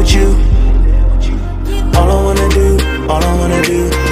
with you. All I wanna do, all I wanna do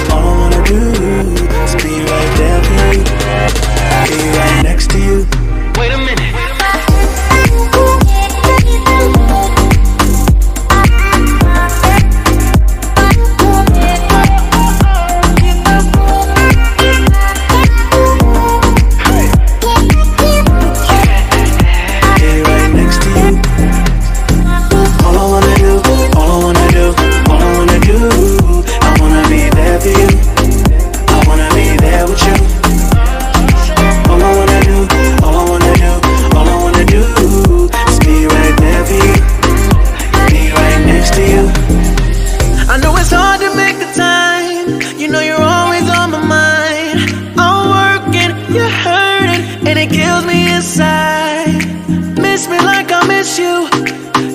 it kills me inside. Miss me like I miss you.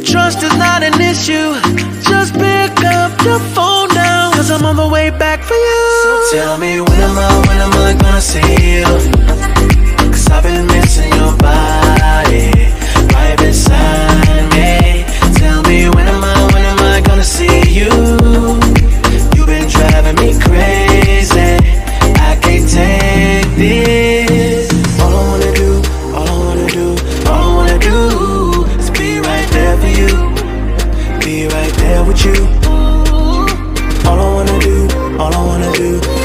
Trust is not an issue. Just pick up the phone now, cause I'm on the way back for you. So tell me when am I, when am I gonna see you? Cause I've been missing your body right beside me. Tell me when am I, when am I gonna see you? You've been driving me crazy. I can't take this. you. All I wanna do, all I wanna do